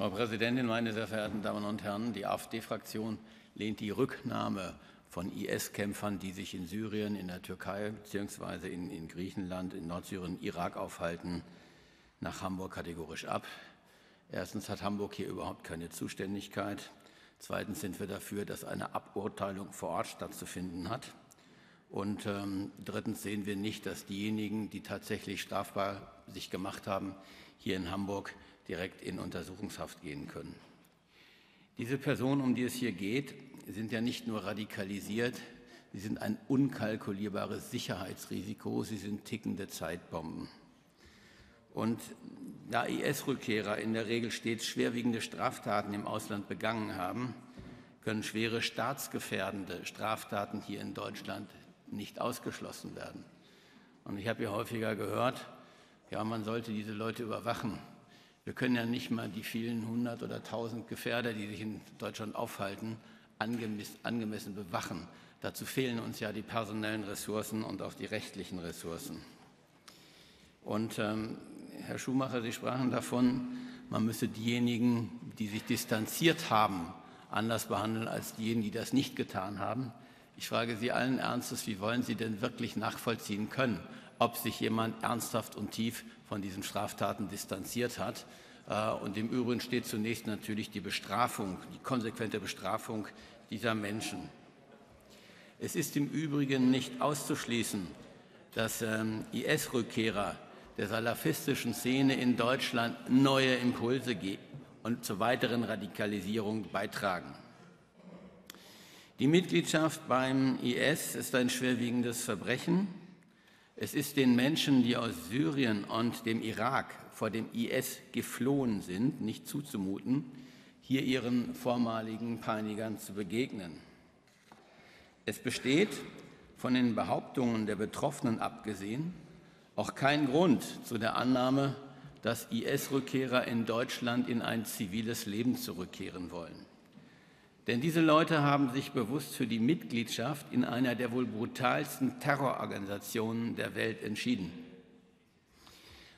Frau Präsidentin, meine sehr verehrten Damen und Herren! Die AfD-Fraktion lehnt die Rücknahme von IS-Kämpfern, die sich in Syrien, in der Türkei bzw. In, in Griechenland, in Nordsyrien, Irak aufhalten, nach Hamburg kategorisch ab. Erstens hat Hamburg hier überhaupt keine Zuständigkeit. Zweitens sind wir dafür, dass eine Aburteilung vor Ort stattzufinden hat. Und ähm, drittens sehen wir nicht, dass diejenigen, die tatsächlich strafbar sich gemacht haben, hier in Hamburg direkt in Untersuchungshaft gehen können. Diese Personen, um die es hier geht, sind ja nicht nur radikalisiert, sie sind ein unkalkulierbares Sicherheitsrisiko, sie sind tickende Zeitbomben. Und da IS-Rückkehrer in der Regel stets schwerwiegende Straftaten im Ausland begangen haben, können schwere staatsgefährdende Straftaten hier in Deutschland nicht ausgeschlossen werden. Und ich habe hier häufiger gehört, ja, man sollte diese Leute überwachen. Wir können ja nicht mal die vielen hundert oder tausend Gefährder, die sich in Deutschland aufhalten, angemessen bewachen. Dazu fehlen uns ja die personellen Ressourcen und auch die rechtlichen Ressourcen. Und ähm, Herr Schumacher, Sie sprachen davon, man müsse diejenigen, die sich distanziert haben, anders behandeln als diejenigen, die das nicht getan haben. Ich frage Sie allen Ernstes, wie wollen Sie denn wirklich nachvollziehen können, ob sich jemand ernsthaft und tief von diesen Straftaten distanziert hat? Äh, und im Übrigen steht zunächst natürlich die Bestrafung, die konsequente Bestrafung dieser Menschen. Es ist im Übrigen nicht auszuschließen, dass ähm, IS-Rückkehrer der salafistischen Szene in Deutschland neue Impulse und zur weiteren Radikalisierung beitragen. Die Mitgliedschaft beim IS ist ein schwerwiegendes Verbrechen. Es ist den Menschen, die aus Syrien und dem Irak vor dem IS geflohen sind, nicht zuzumuten, hier ihren vormaligen Peinigern zu begegnen. Es besteht, von den Behauptungen der Betroffenen abgesehen, auch kein Grund zu der Annahme, dass IS-Rückkehrer in Deutschland in ein ziviles Leben zurückkehren wollen. Denn diese Leute haben sich bewusst für die Mitgliedschaft in einer der wohl brutalsten Terrororganisationen der Welt entschieden.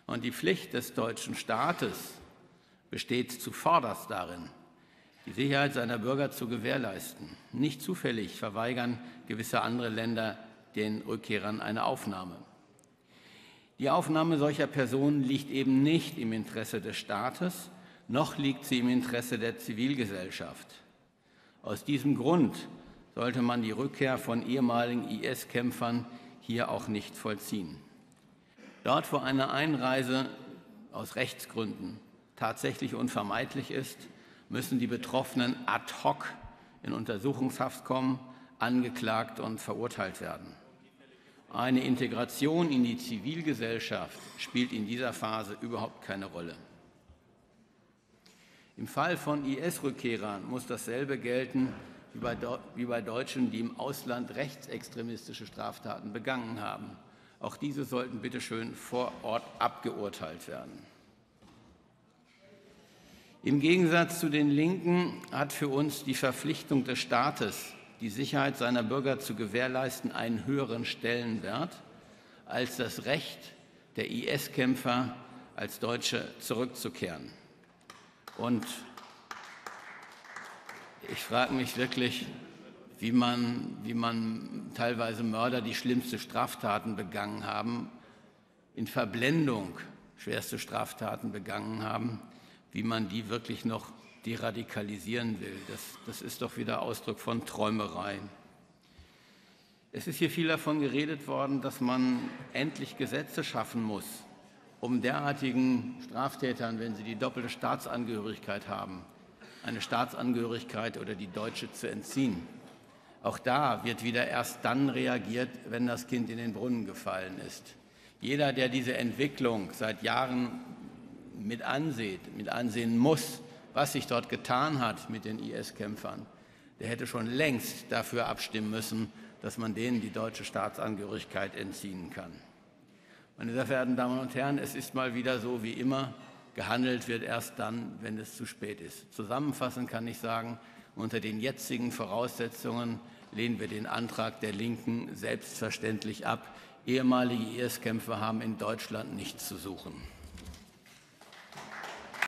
Und die Pflicht des deutschen Staates besteht zuvorderst darin, die Sicherheit seiner Bürger zu gewährleisten. Nicht zufällig verweigern gewisse andere Länder den Rückkehrern eine Aufnahme. Die Aufnahme solcher Personen liegt eben nicht im Interesse des Staates, noch liegt sie im Interesse der Zivilgesellschaft. Aus diesem Grund sollte man die Rückkehr von ehemaligen IS-Kämpfern hier auch nicht vollziehen. Dort, wo eine Einreise aus Rechtsgründen tatsächlich unvermeidlich ist, müssen die Betroffenen ad hoc in Untersuchungshaft kommen, angeklagt und verurteilt werden. Eine Integration in die Zivilgesellschaft spielt in dieser Phase überhaupt keine Rolle. Im Fall von IS-Rückkehrern muss dasselbe gelten wie bei, wie bei Deutschen, die im Ausland rechtsextremistische Straftaten begangen haben. Auch diese sollten bitte schön vor Ort abgeurteilt werden. Im Gegensatz zu den Linken hat für uns die Verpflichtung des Staates, die Sicherheit seiner Bürger zu gewährleisten, einen höheren Stellenwert als das Recht der IS-Kämpfer als Deutsche zurückzukehren. Und ich frage mich wirklich, wie man, wie man teilweise Mörder, die schlimmste Straftaten begangen haben, in Verblendung schwerste Straftaten begangen haben, wie man die wirklich noch deradikalisieren will. Das, das ist doch wieder Ausdruck von Träumerei. Es ist hier viel davon geredet worden, dass man endlich Gesetze schaffen muss, um derartigen Straftätern, wenn sie die doppelte Staatsangehörigkeit haben, eine Staatsangehörigkeit oder die deutsche zu entziehen. Auch da wird wieder erst dann reagiert, wenn das Kind in den Brunnen gefallen ist. Jeder, der diese Entwicklung seit Jahren mit ansieht, mit ansehen muss, was sich dort getan hat mit den IS-Kämpfern, der hätte schon längst dafür abstimmen müssen, dass man denen die deutsche Staatsangehörigkeit entziehen kann. Meine sehr verehrten Damen und Herren, es ist mal wieder so wie immer, gehandelt wird erst dann, wenn es zu spät ist. Zusammenfassend kann ich sagen, unter den jetzigen Voraussetzungen lehnen wir den Antrag der Linken selbstverständlich ab. Ehemalige IS-Kämpfer haben in Deutschland nichts zu suchen.